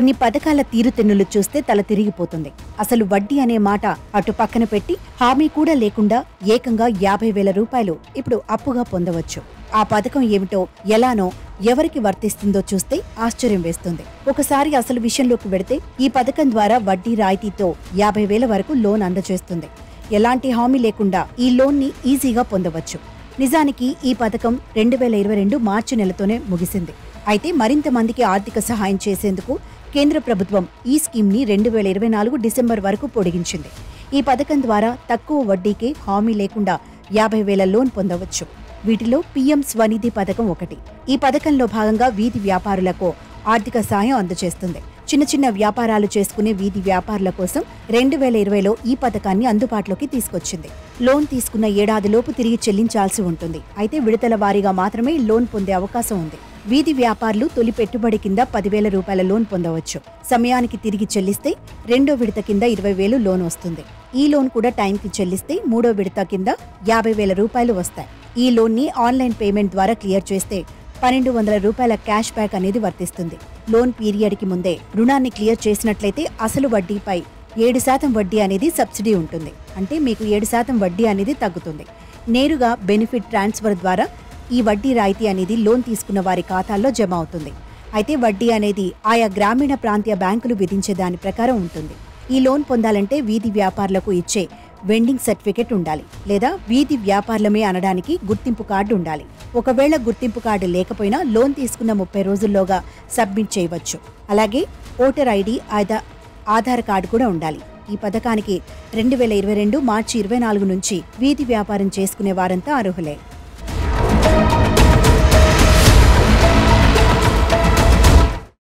కొన్ని పథకాల తీరుతెన్నులు చూస్తే తల తిరిగిపోతుంది. అసలు వడ్డీ అనే మాట అటు పక్కన పెట్టి హామీ కూడా లేకుండా ఏకంగా యాభై వేల రూపాయలు ఇప్పుడు అప్పుగా పొందవచ్చు. ఆ పథకం ఏమిటో ఎలానో ఎవరికి వర్తిస్తుందో చూస్తే ఆశ్చర్యం వేస్తుంది. ఒకసారి అసలు విషయంలోకి వెడితే ఈ పథకం ద్వారా వడ్డీ రాయితీతో యాభై వేల వరకు లోన్ అందజేస్తుంది. ఎలాంటి హామీ లేకుండా ఈ లోన్ని ఈజీగా పొందవచ్చు. నిజానికి ఈ పథకం రెండు వేల ఇరవై రెండు మార్చి నెలతోనే ముగిసింది. అయితే మరింత మందికి ఆర్థిక సహాయం చేసేందుకు కేంద్ర ప్రభుత్వం ఈ స్కీమ్ని రెండు వేల ఇరవై నాలుగు డిసెంబర్ వరకు పొడిగించింది. ఈ పథకం ద్వారా తక్కువ వడ్డీకే హామీ లేకుండా యాభై వేల లోన్ పొందవచ్చు. వీటిలో పీఎం స్వనిధి పథకం ఒకటి. ఈ పథకంలో భాగంగా వీధి వ్యాపారులకు ఆర్థిక సాయం అందజేస్తుంది. చిన్న చిన్న వ్యాపారాలు చేసుకునే వీధి వ్యాపారుల కోసం రెండు వేల ఇరవైలో ఈ పథకాన్ని అందుబాటులోకి తీసుకొచ్చింది. లోన్ తీసుకున్న ఏడాదిలోపు తిరిగి చెల్లించాల్సి ఉంటుంది. అయితే విడతల వారీగా మాత్రమే లోన్ పొందే అవకాశం ఉంది. వీధి వ్యాపారులు తొలి పెట్టుబడి కింద పదివేల రూపాయల లోన్ పొందవచ్చు. సమయానికి తిరిగి చెల్లిస్తే రెండో విడత కింద ఇరవై వేలు లోన్ వస్తుంది. ఈ లోన్ కూడా టైంకి చెల్లిస్తే మూడో విడత కింద యాభై వేల రూపాయలు వస్తాయి. ఈ లోన్ని ఆన్లైన్ పేమెంట్ ద్వారా క్లియర్ చేస్తే పన్నెండు వందల రూపాయల క్యాష్ బ్యాక్ అనేది వర్తిస్తుంది. లోన్ పీరియడ్కి ముందే రుణాన్ని క్లియర్ చేసినట్లయితే అసలు వడ్డీపై ఏడు శాతం వడ్డీ అనేది సబ్సిడీ ఉంటుంది. అంటే మీకు ఏడు శాతం వడ్డీ అనేది తగ్గుతుంది. నేరుగా బెనిఫిట్ ట్రాన్స్ఫర్ ద్వారా ఈ వడ్డీ రాయితీ అనేది లోన్ తీసుకున్న వారి ఖాతాల్లో జమ అవుతుంది. అయితే వడ్డీ అనేది ఆయా గ్రామీణ ప్రాంతీయ బ్యాంకులు విధించే దాని ప్రకారం ఉంటుంది. ఈ లోన్ పొందాలంటే వీధి వ్యాపారులకు ఇచ్చే వెండింగ్ సర్టిఫికెట్ ఉండాలి లేదా వీధి వ్యాపారులమే అనడానికి గుర్తింపు కార్డు ఉండాలి. ఒకవేళ గుర్తింపు కార్డు లేకపోయినా లోన్ తీసుకున్న ముప్పై రోజుల్లోగా సబ్మిట్ చేయవచ్చు. అలాగే ఓటర్ ఐడి ఆదా ఆధార్ కార్డు కూడా ఉండాలి. ఈ పథకానికి రెండు వేల ఇరవై రెండు మార్చి ఇరవై నాలుగు నుంచి వీధి వ్యాపారం చేసుకునే వారంతా అర్హులే.